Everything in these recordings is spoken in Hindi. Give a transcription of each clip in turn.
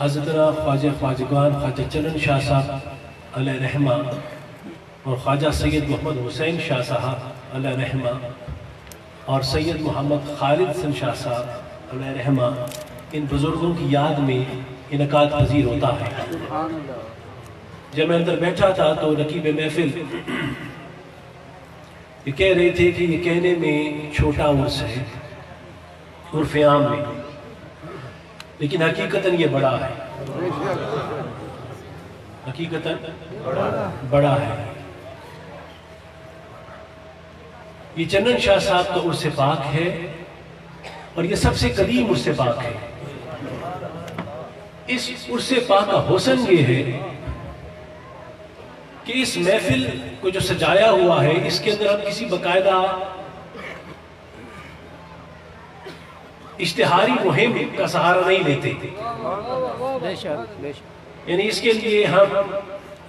हज़रत ख्वाजा ख्वाजगान ख्वाजा चलन शाह साहब रहमा और ख्वाजा सैयद मोहम्मद हुसैन शाह साहब रहमा और सैयद मोहम्मद खालिद सन शाह साहब रहमा इन बुज़ुर्गों की याद में इनका पजीर होता है। जब मैं अंदर बैठा था तो नकीब महफिल ये कह रहे थे कि ये कहने में छोटा उर्स है उर्फ़ आम में। लेकिन हकीकतन ये बड़ा है। हकीकतन बड़ा है। ये चंदन शाह साहब का उर्स पाक है और ये सबसे कदीम उर्स पाक है। इस उर्स पाक का हुसन ये है कि इस महफिल को जो सजाया हुआ है, इसके अंदर हम किसी बकायदा इश्तिहारी मुहिम का सहारा नहीं लेते। यानी इसके लिए हम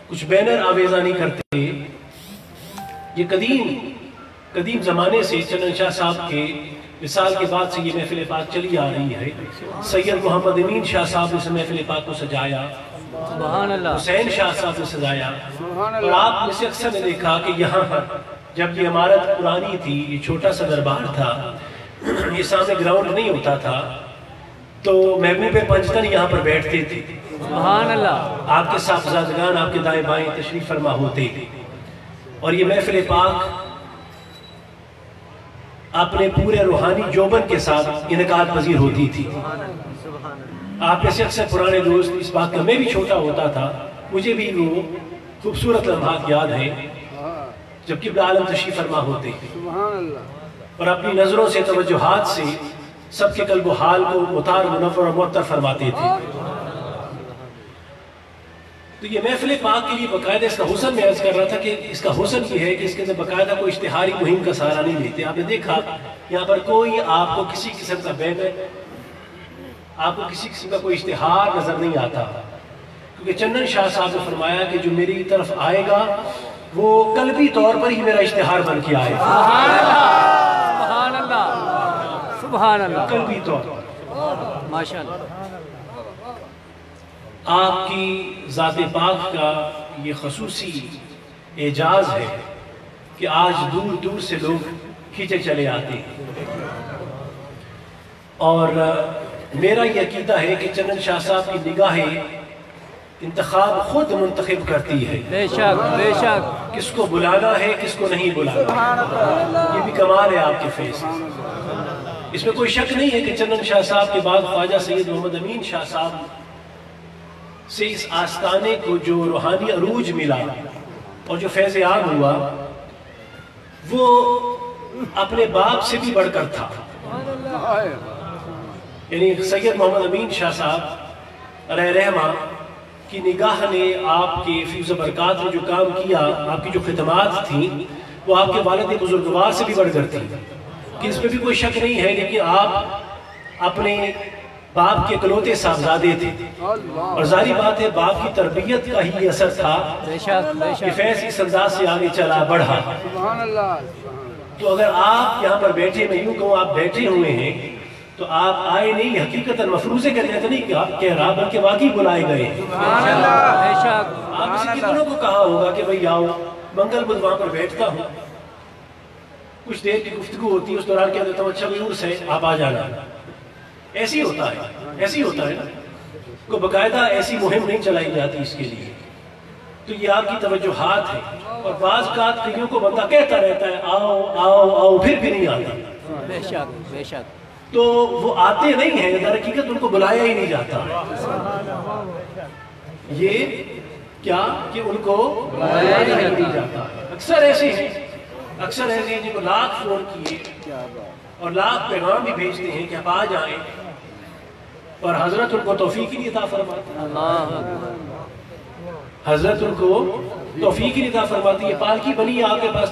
कुछ बैनर आवेजा नहीं करते। ये कदीम कदीम जमाने से चंदन शाह साहब के मिसाल के बाद से ये महफिल पाक चली आ रही है। सैयद मोहम्मद अमीन शाह साहब ने इस महफिल पाक को सजाया। हुसैन शाह साहब ने सजाया। और आप में से अक्सर ने देखा कि यहाँ पर जब ये इमारत पुरानी थी ये छोटा सा दरबार था ये सामने ग्राउंड नहीं होता था। तो महबूब पंचतन यहाँ पर बैठते थे। अल्लाह आपके साहबजादगान आपके दाएँ बाएँ तशरीफ़ फरमा होते। और ये महफिल पाक अपने पूरे रूहानी जोबन के साथ इनका पजीर होती थी। आप जैसे अक्सर पुराने दोस्त इस बात का मैं भी छोटा होता था मुझे भी वो खूबसूरत लम्हात याद है जबकि आलम तशीफ फरमा होते। और अपनी नज़रों से तवजुहात से सबके कल्ब हाल को मुतार मुनफर और मुतर फरमाते थे। तो ये महफिल पाक के लिए बाकायदा इसका हुसन मैं अर्ज़ कर रहा था कि इसका हुसन ये है कि इसके अंदर बाकायदा कोई इश्तिहारी मुहिम का सहारा नहीं लेते। आपने देखा, यहाँ पर कोई आपको किसी किस्म का बैनर आपको किसी किस्म का कोई इश्तिहार नज़र नहीं आता। क्योंकि चंदन शाह साहब ने फरमाया कि जो मेरी तरफ़ आएगा, वो कलबी तौर पर ही मेरा इश्तिहार बन के आएगा। माशा आपकी ज़ात पाक का ये खसूसी एजाज है कि आज दूर दूर से लोग खींचे चले आते हैं। और मेरा ये अकीदा है कि चंदन शाह साहब की निगाहें इंतखाब खुद मुंतखब करती है। बेशक बेशक। किसको बुलाना है किसको नहीं बुलाना ये भी कमाल है आपके फेस। इसमें कोई शक नहीं है कि चंदन शाह साहब के बाद ख्वाजा सैयद मोहम्मद अमीन शाह साहब से इस आस्थाने को जो रूहानी अरूज मिला और जो फैज आम हुआ वो अपने बाप से भी बढ़कर था। यानी सैयद मोहम्मद अमीन शाह साहब रहमा की निगाह ने आपके फ्यूज बरकत ने जो काम किया आपकी जो खदमात थी वो आपके वालद बुजुर्गवार से भी बढ़कर थी। कि इसमें भी कोई शक नहीं है लेकिन आप अपने बाप के कलोते साहबजादे थे। और जारी बात है बाप की तरबियत का ही असर था कि फैज इस अंदाज से आगे चला बढ़ा। तो अगर आप यहाँ पर बैठे मैं यूँ कहूँ आप बैठे हुए हैं तो आप आए नहीं हकीकत मफरूजे के तहत नहीं कह रहा बल्कि वाकई बुलाए गए। आप किसी दोनों को कहा होगा कि भाई आओ मंगल बुध वहाँ पर बैठता हूँ। कुछ देर की गुफ्तगु होती है उस दौरान क्या देता हूँ अच्छा व्यूर्स है आप आ जाना। ऐसी होता है ऐसी होता है ना। को बकायदा ऐसी मुहिम नहीं चलाई जाती इसके लिए। तो ये आपकी तवज्जोहात है। और बाज का कईयों को बंदा कहता रहता है आओ आओ आओ फिर भी नहीं आता। बेशक बेशक। तो वो आते नहीं है दर हकीकत उनको बुलाया ही नहीं जाता। ये क्या कि उनको बुलाया ही नहीं जाता। अक्सर ऐसे हैं, अक्सर ऐसे जिनको लाख फ़ोन किए और लाख पैगाम भी भेजते हैं कि आप आ जाए। और हज़रत उनको तोफी की नहीं था फरमाते। हज़रत उनको तोफी की नहीं फरमाती। है पालकी बनी आपके पास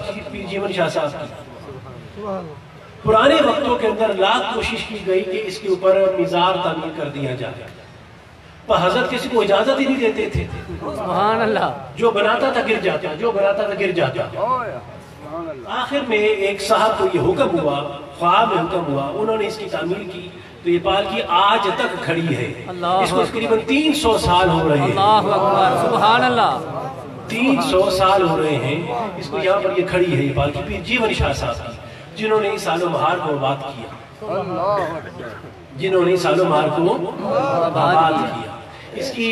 जीवन शाह साहब की। पुराने वक्तों के अंदर लाख कोशिश की गई कि इसके ऊपर मीजार तामीर कर दिया जाए। पर हज़रत किसी को इजाज़त ही नहीं देते थे। अल्लाह जो बनाता था गिर जाता जो बनाता था गिर जाता। आखिर में एक साहब को ये हुक्म हुआ ख्वाब में हुक्म हुआ उन्होंने इसकी तामीर की तो ये पालकी आज तक खड़ी है। इसको तकरीबन 300 साल हो रहे हैं। अल्लाह 300 साल हो रहे हैं इसको यहाँ पर ये खड़ी है ये पालकी पीर जीवन शाह साहब की। जिन्होंने इस सालों बहार को आबाद किया, जिन्होंने इस सालों बहार को आबाद किया। इसकी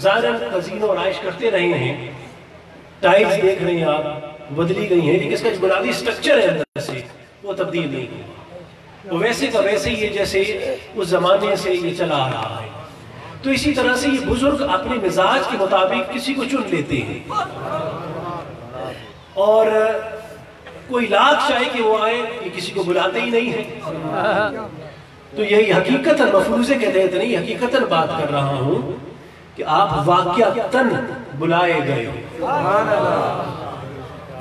जारन तजीन और आयश करते रहे हैं, टाइल्स देख रहे हैं आप, बदली गई हैं, लेकिन इसका जो बुनियादी स्ट्रक्चर है अंदर से, वो तब्दील नहीं हुआ। वो वैसे का वैसे है, जैसे उस जमाने से ये चला आ रहा है। तो इसी तरह से ये बुज़ुर्ग अपने मिजाज के मुताबिक किसी को चुन लेते हैं। और कोई लाख चाहे कि वो आए, ये किसी को बुलाते ही नहीं है। तो यही हकीकत मफरूजे के तहत नहीं हकीकत बात कर रहा हूँ कि आप वाक्यतन बुलाए गए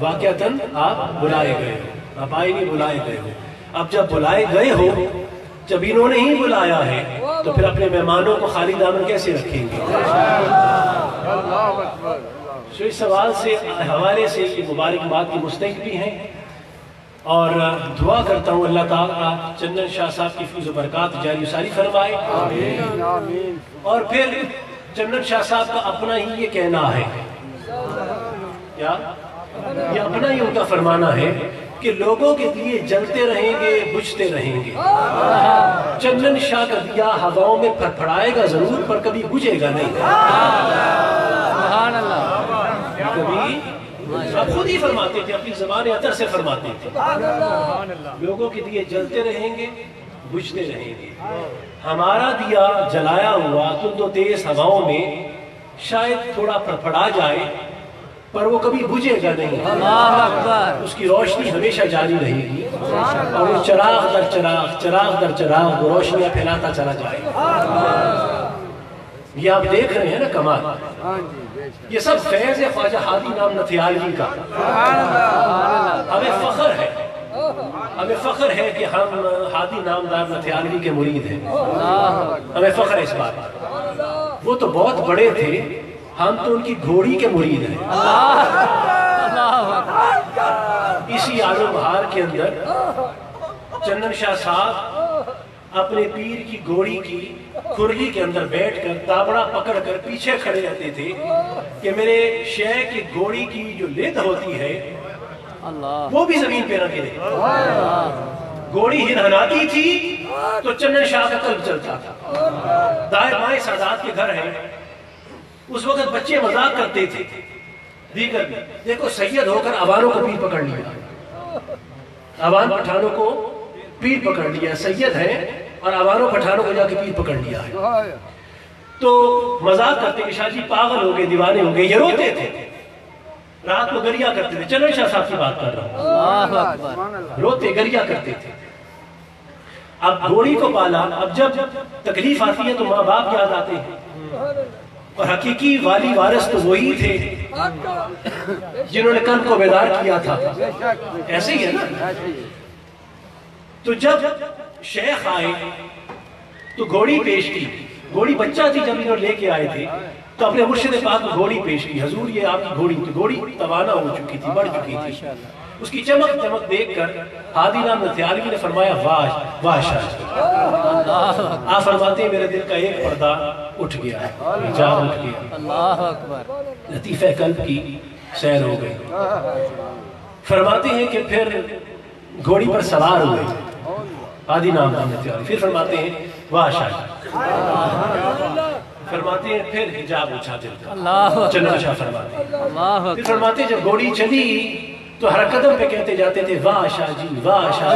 वाक्यतन आप बुलाए गए हो, आप आए नहीं, बुलाए गए हो। अब जब बुलाए गए हो, जब इन्होंने ही बुलाया है तो फिर अपने मेहमानों को खाली दामन कैसे रखेंगे? तो इस सवाल से, हवाले से मुबारकबाद की मुस्तक भी हैं। और दुआ करता हूँ अल्लाह ताला चंदन शाह साहब की फूज बरकत जारी सारी फरमाए। और फिर चंदन शाह साहब का अपना ही ये कहना है। क्या? ये अपना ही उनका फरमाना है कि लोगों के दिए जलते रहेंगे बुझते रहेंगे। चंदन शाह का दिया हवाओं में फड़फड़ाएगा ज़रूर पर कभी बुझेगा नहीं। कभी आप खुद ही फरमाते थे अपनी जबान अतर से फरमाते थे। लोगों के दिए जलते रहेंगे बुझते रहेंगे। हमारा दिया जलाया हुआ तुम तो तेज हवाओं में शायद थोड़ा फड़फड़ा जाए पर वो कभी बुझेगा नहीं। उसकी रोशनी हमेशा जारी रहेगी। और वो चराग दर चराग चराग दर चराग वो रोशनियाँ फैलाता चला जाएगा ये आप देख रहे हैं ना कमाल। ये सब फैज है ख्वाजा हादी नाम नथियालवी का। हमें फख्र है। हमें फख्र है कि हम हादी नामदार नथियालवी के मुरीद हैं। हमें फख्र है इस बात वो तो बहुत बड़े थे हम तो उनकी घोड़ी के मुरीद हैं। इसी आलम बहार के अंदर चंदन शाह साहब अपने पीर की घोड़ी की खुरली के अंदर बैठकर ताबड़ा पकड़कर पीछे खड़े रहते थे कि मेरे शह की घोड़ी की जो लेद होती है वो भी ज़मीन पे न गिरे घोड़ी हिनहनाती थी तो चंदन शाह का कल्ब चलता था। दाएँ बाएँ सादात के घर है। उस वक्त बच्चे मज़ाक करते थे। दीगर देखो सैयद होकर अवानों को पीर पकड़ लिया। अवान पठानों को पीर पकड़ लिया। सैयद है और अवानों पठानों को जाके पीर पकड़ लिया है। तो मज़ाक करते कि शाह जी पागल हो गए दीवाने हो गए ये रोते थे। रात को गरिया करते थे। चलो शाह साहब की बात कर रहा हूँ। रोते गरिया करते थे। अब घोड़ी को पाला। अब जब तकलीफ़ आती है तो माँ बाप याद आते हैं। और हकीकी वाली वारस तो वही थे जिन्होंने कल को बेदार किया था। ऐसे ही है ना? तो जब शेख आए तो घोड़ी पेश की। घोड़ी बच्चा थी जब इन्होंने लेके आए थे तो अपने मुर्शिद पाक को घोड़ी पेश की। हजूर ये आपकी घोड़ी तो घोड़ी तवाना हो चुकी थी बढ़ चुकी थी। उसकी चमक चमक देखकर हादी नाम नथियालवी ने फरमाया वाह वाह शाह। आप फरमाते मेरे दिल का एक पर्दा उठ गया है हिजाब उठ गया अल्लाह अकबर। लतीफ़े कल्ब की सैर हो गई। फरमाते हैं कि फिर घोड़ी पर सवार हुए। आदि नाम नथियालवी फिर फरमाते हैं वाह शाह। फरमाते हैं फिर हिजाब उठा दिल अल्लाह फरमाते हैं। फिर फरमाते जब घोड़ी चली तो हर कदम पे कहते जाते थे वाह शाह जी वाह शाह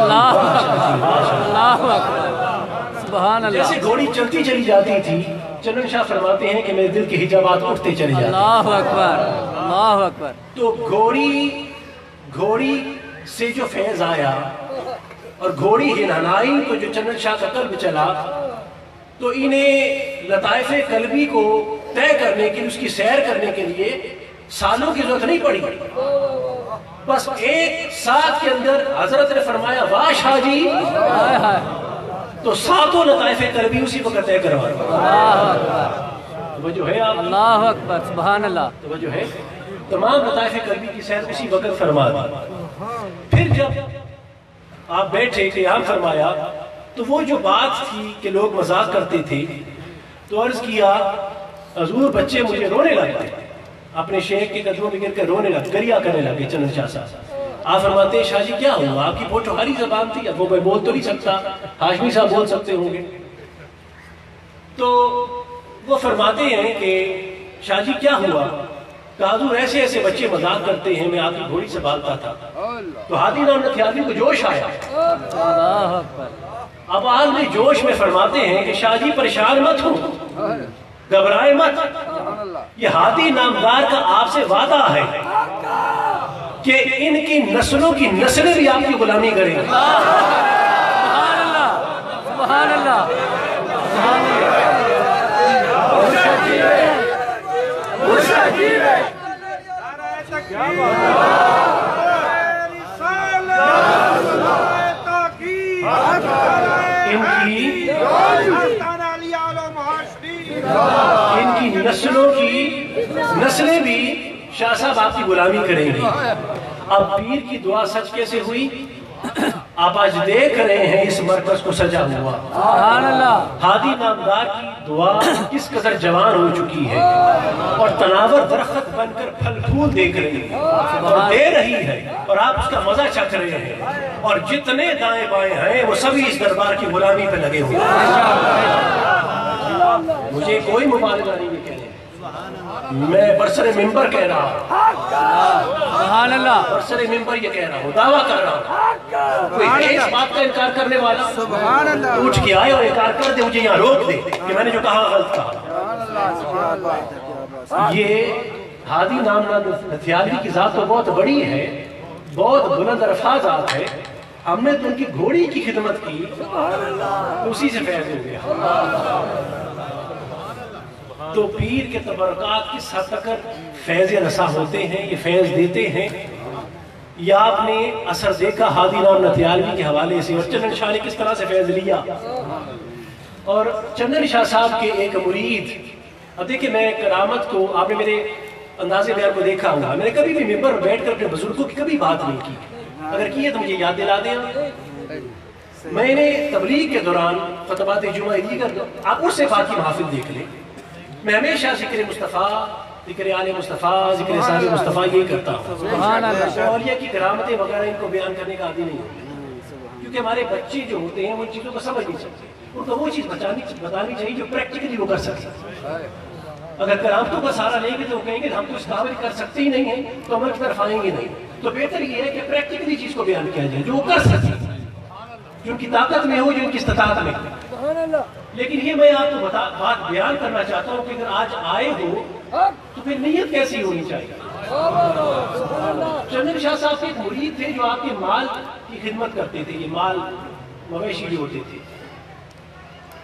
वाह जैसे घोड़ी चलती चली जाती थी चंदन शाह फरमाते हैं कि मेरे दिल के हिजाबात उठते चले जाते अल्लाह अकबर अल्लाह अकबर। तो घोड़ी घोड़ी से जो फैज आया और घोड़ी हिनहनाई तो जो चंदन शाह का कल्ब चला तो इन्हें लताइफ कल्बी को तय करने के लिए उसकी सैर करने के लिए सालों की ज़रूरत नहीं पड़ी। बस एक साथ के अंदर हज़रत ने फरमाया वाह शाह जी हाय हाय तो सातों लताइफ कल्बी उसी वक्त तय करवा। जो है आप अल्लाह अकबर सुबहान अल्लाह तो जो है तमाम लताइफ कल्बी की सैर उसी वक्त फरमा दी। फिर जब आप बैठे क़याम फरमाया तो वो जो बात थी कि लोग मज़ाक करते थे तो अर्ज़ किया, हजूर बच्चे मुझे रोने लगे अपने शेख के कदमों में गिर कर रोने लगे, गरिया करने लगे चंद्र शाह आप फरमाते शाह जी, क्या हुआ? आपकी पोटोहारी जबान थी, अब वो मैं बोल तो नहीं सकता। हाशमी साहब बोल सकते होंगे। तो वो फरमाते हैं कि, शाह जी, क्या हुआ? काजूर ऐसे ऐसे बच्चे मज़ाक करते हैं, मैं आपकी घोड़ी से बालता था। तो हादी नाम नथियादी को जोश आया। अब आज में जोश में फरमाते हैं कि शाह जी परेशान मत हो, घबराए मत। ये हादी नामदार का आपसे वादा है कि इनकी नस्लों की नस्लें भी आपकी गुलामी करेंगी। अल्लाह सुभान अल्लाह सुभान अल्लाह इनकी नस्लों की नस्लें भी शाह साहब आपकी गुलामी करेंगी। अब पीर की दुआ सच कैसे हुई। आप आज देख रहे हैं इस मरकज को सजा हुआ। हादी नामदार की दुआ किस कदर जवान हो चुकी है और तनावर दरख्त बनकर फल फूल देख रही है और दे रही है और आप उसका मज़ा चख रहे हैं और जितने दाएँ बाएँ हैं वो सभी इस दरबार की गुलामी पे लगे हुए हैं। मुझे कोई मुबारक नहीं। में। बरसरे मिंबर कह रहा हूँ। बरसरे मिंबर ये कह रहा हूँ दावा कर रहा हूँ। कोई है इस बात का इनकार करने वाला? उठ के आए और इनकार कर दे मुझे यहाँ रोक दे कि मैंने जो कहा गलत कहा। ये हादी नामना हथियारी की जात तो बहुत बड़ी है बहुत बुलंद अरफा जात है। हमने तो उनकी घोड़ी की खिदमत की उसी से फैज हो गया। तो पीर के तबरकात किस हद तक फैज रसा होते हैं, ये फैज देते हैं। या आपने असर देखा हादी नाम नथियालवी के हवाले से, और चंदन शाह ने किस तरह से फैज लिया? और चंदन शाह साहब के एक मुरीद, अब देखिए मैं करामत को आपने मेरे अंदाजे बयान को देखा होगा। मैंने कभी भी मेंबर बैठ कर अपने बुज़ुर्गों की कभी बात नहीं की। अगर की है तो मुझे याद दिला दें मैंने तबलीग के दौरान फतबात जुमा दीगर आप उससे बात की महफिल देख लें। मैं हमेशा ज़िक्र मुस्तफ़ा ज़िक्र आल मुस्तफ़ा ज़िक्र साल मुस्तफ़ा यही करता हूँ। अल्लाह। औलिया की करामतें वगैरह इनको बयान करने का आदि नहीं होता। क्योंकि हमारे बच्चे जो होते हैं वो इन चीज़ों को समझ नहीं सकते। उनको वो चीज़ बतानी बतानी चाहिए जो प्रैक्टिकली वो कर सकते अगर करामतों का सहारा लेंगे तो कहेंगे हम तो इस काबिल कर सकते ही नहीं है तो अमल की तरफ़ आएँगे नहीं। तो बेहतर ये है कि प्रैक्टिकली चीज़ को बयान किया जाए जो वो कर सकते जो उनकी ताकत में हो जो उनकी इस्तात में लेकिन ये मैं आपको तो बता, बात बयान करना चाहता हूँ कि अगर आज आए हो तो फिर नीयत कैसी होनी चाहिए? चंदन शाह साहब के एक मुरीद थे जो आपके माल की खिदमत करते थे, ये माल मवेशी होते थे।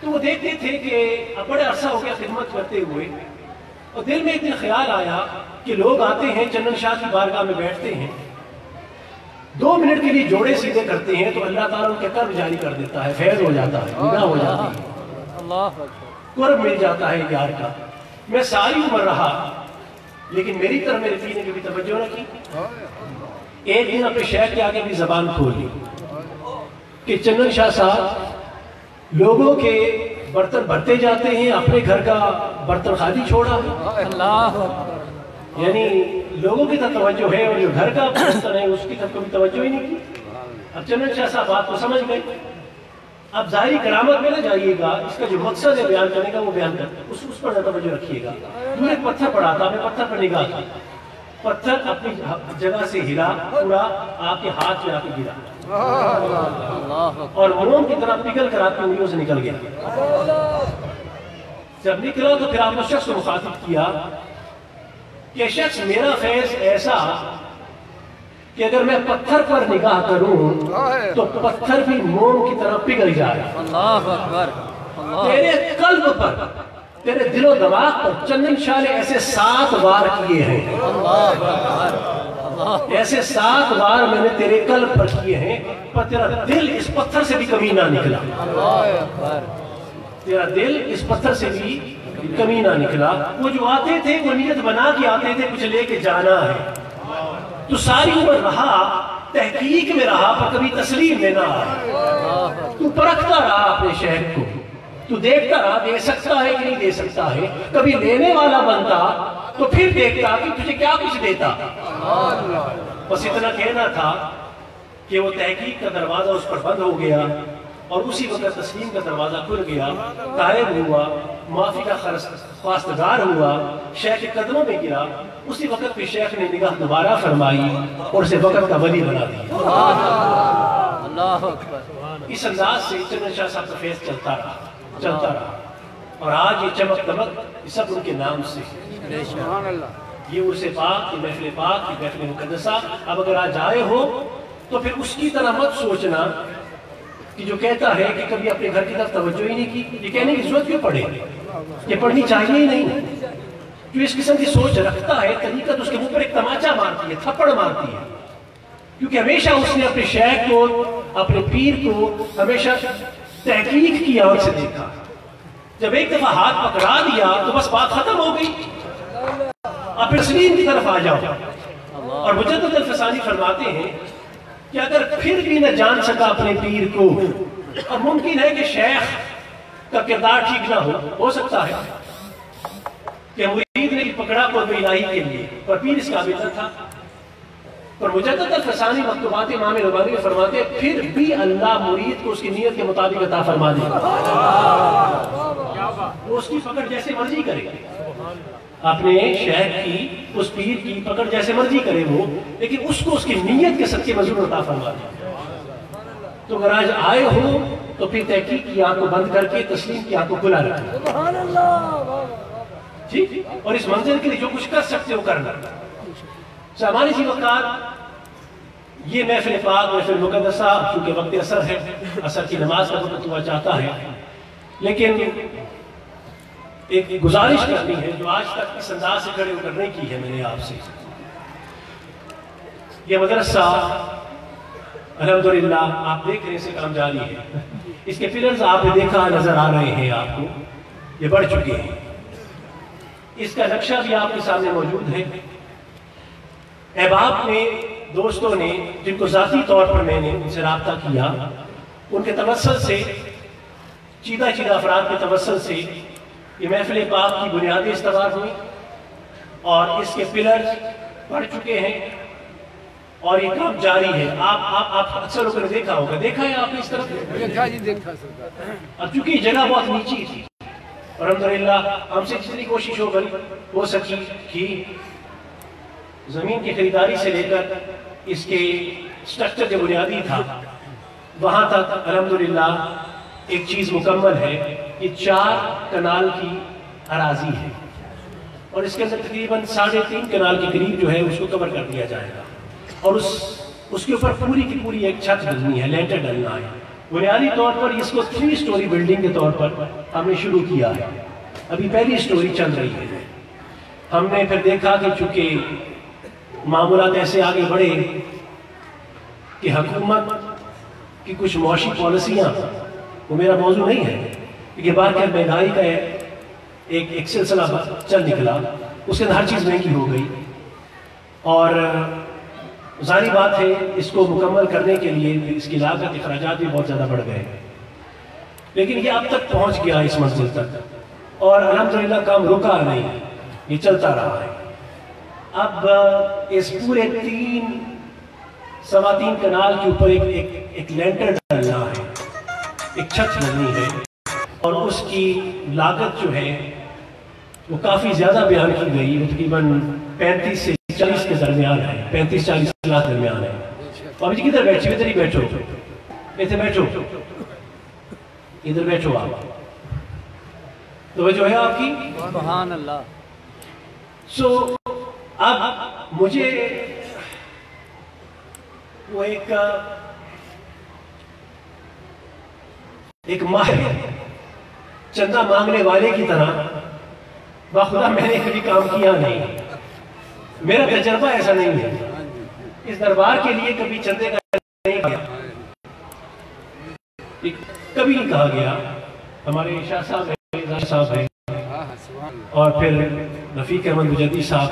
तो वो देखते थे कि बड़े अरसा हो गया खिदमत करते हुए, और दिल में दिन ख्याल आया कि लोग आते हैं चंदन शाह की बारगाह में बैठते हैं। दो मिनट के लिए जोड़े सीधे करते हैं तो अल्लाह ताला उनके कर्म जारी कर देता है फैज हो जाता है निगाह हो जाती है। अल्लाह कुर्ब मिल जाता है यार का। मैं सारी उम्र रहा लेकिन मेरी तरफ़ मेरे पीने की भी तवज्जो न की एक दिन अपने शहर के आगे भी जबान खोल ली कि चंदन शाह साहब लोगों के बर्तन भरते जाते हैं अपने घर का बर्तन खाली छोड़ा। है अल्लाह यानी लोगों की तरफ़ तवज्जो है और जो घर का बर्तन है उसकी तरफ़ कभी तवज्जो ही नहीं की। अब चंदन शाह साहब बात को समझ गए। अब ज़ाहिर करामत में ना जाइएगा, इसका जो मकसद है बयान करने का, वो बयान कर, उस उस पर ज़्यादा तवज्जो रखिएगा। एक पत्थर पड़ा था, मैं पत्थर पर निगाह की पत्थर अपनी जगह से हिला, पूरा आपके हाथ में आके गिरा। और मोम की तरह पिघल कर आपकी उंगलियों से निकल गया। जब निकला तो फिर आपने शख्स को मुखातिब किया कि शख्स मेरा फैज ऐसा कि अगर मैं पत्थर पर निगाह करूँ तो पत्थर भी मोम की तरह पिघल जाए। अल्लाह तेरे कल्ब पर तेरे दिलो दिमाग पर चंदन शाह ने ऐसे सात वार किए हैं। अल्लाह अकबर अल्लाह। ऐसे सात बार मैंने तेरे कल्ब पर किए हैं पर तेरा दिल इस पत्थर से भी कमी ना निकला। तेरा दिल इस पत्थर से भी कमी ना निकला। वो जो आते थे वो नियत बना के आते थे कुछ लेके जाना है। तो सारी उम्र रहा, तहकीक में रहा, पर कभी तस्लीम में ना आया। तू परखता रहा अपने शहर को। तू देखता रहा, दे सकता है कि नहीं दे सकता है। कभी लेने वाला बनता तो फिर देखता कि तुझे क्या कुछ देता। बस इतना कहना था कि वो तहकीक का दरवाज़ा उस पर बंद हो गया और उसी वक्त तस्लीम का दरवाज़ा खुल गया तायब हुआ, माफ़ी का खास्तगार हुआ शेख के कदमों में गिरा। उसी वक्त पे शेख ने निगाह दोबारा फरमाई और उसे वक्त का वली बना दिया। इस अंदाज से चंदन शाह साहब का फेस चलता रहा चलता रहा। और आज ये चमक दमक सब उनके नाम से ये उर्से पाक ये महफिल पाक ये महफिल मुकदसा अब अगर आज आए हो तो फिर उसकी तरह मत सोचना कि जो कहता है कि कभी अपने घर की तरफ़ तवज्जो ही नहीं की। ये कहने की ज़रूरत क्यों पड़े? ये पढ़नी चाहिए ही नहीं। जो इस किस्म की सोच रखता है? तरीकत उसके मुँह पर एक तमाचा मारती है, थप्पड़ मारती है। क्योंकि हमेशा उसने अपने शेख को, अपने पीर को हमेशा तहकीक की आँख से देखा। जब एक दफ़ा हाथ पकड़ा दिया तो बस बात खत्म हो गई। अब तस्लीम की तरफ़ आ जाओ। और फसानी फरमाते हैं कि अगर फिर भी न जान सका अपने पीर को, और मुमकिन है कि शेख का किरदार ठीक ना हो हो सकता है कि पकड़ा को इलाही के लिए। पर पीर इस काबिल न था। पर मुजद्दद अल फसानी मकतूबात, इमाम रबानी में फरमाते, फिर भी अल्लाह मुरीद को उसकी नीयत के मुताबिक अता फरमा देगा वो उसकी पकड़ जैसे मर्ज़ी करे। अपने शहर की, उस पीर की पकड़ जैसे मर्ज़ी करे वो, लेकिन उसको उसकी नीयत के सच्चे मजूर अता फरमा दे। तो अगर आज आए हो तो फिर तहकीक की आँख बंद करके, तस्लीम की आँख खुला रखें। ठीक और इस मंजिल के लिए जो कुछ कर सकते हो करना। सामान्य सी वक़ात ये महफिल पाक, महफिल मुकदसा चूँकि वक्त असर है, असर की नमाज़ का वक्त हुआ चाहता है। लेकिन एक गुजारिश करनी है, जो आज तक इस अंदाज से खड़े करने की है मैंने आपसे। ये मदरसा, अल्हम्दुलिल्लाह, आप देख रहे इसे काम जारी है। इसके पिलर्स आपने देखा नज़र आ रहे हैं आपको। ये बढ़ चुके हैं। इसका नक्शा भी आपके सामने मौजूद है। अहबाब ने दोस्तों ने जिनको जाती तौर पर मैंने उनसे रबता किया उनके तवसल से चीदा चीदा अफराद के तवसल से ये महफिल पाक की बुनियादी इस्तेमाल हुई और इसके पिलर बढ़ चुके हैं और ये काम जारी है। आप आप, आप अक्सर लोगों ने देखा होगा। देखा है आपने इस तरफ़? देखा जी देखा अब चूँकि जगह बहुत नीची थी। और अलहमदिल्ला हमसे जितनी कोशिश हो गई हो सकी कि ज़मीन की खरीदारी से लेकर इसके स्ट्रक्चर जो बुनियादी था, वहाँ तक अल्हम्दुलिल्लाह एक चीज़ मुकम्मल है कि चार कनाल की अराजी है। और इसके अंदर तकरीबन साढ़े तीन कनाल के करीब जो है, उसको कवर कर दिया जाएगा। और उस, उसके ऊपर पूरी की पूरी एक छत डलनी है लेंटर डलना है। बुनियादी तौर पर इसको थ्री स्टोरी बिल्डिंग के तौर पर हमने शुरू किया है। अभी पहली स्टोरी चल रही है। हमने फिर देखा कि चूँकि मामूलत ऐसे आगे बढ़े कि हुकूमत की कुछ मुआशी पॉलिसियाँ, वो मेरा मौजू नहीं है, क्योंकि बार क्या महँगाई का एक एक सिलसिला चल निकला, उसके अंदर हर चीज़ महँगी हो गई। और जारी बात है, इसको मुकम्मल करने के लिए इसकी लागत अखराज भी बहुत ज़्यादा बढ़ गए लेकिन ये अब तक पहुँच गया इस मंजिल तक। और अलहमदिल्ला काम रुका नहीं, ये चलता रहा है। अब इस पूरे तीन सवा तीन कनाल के ऊपर एक एक एक लेंटर डालना है, एक छत बननी है, और उसकी लागत जो है, वो काफ़ी ज़्यादा बयान की गई तकरीबन पैंतीस से चालीस के दरमियान है पैंतीस चालीस लाख दरमियान है। बाबू जी किधर बैठे इधर ही बैठो। इधर बैठो। इधर बैठो आप। तो जो है आपकी? सुभान अल्लाह सो अब मुझे वो एक एक माहिर चंदा मांगने वाले की तरह बाखुदा मैंने कभी काम किया नहीं। मेरा तजर्बा ऐसा नहीं है। इस दरबार के लिए कभी चंदे का नहीं एक- कभी नहीं कहा गया, हमारे शाह साहब साहब हैं, और फिर रफीक अहमद मुजदी साहब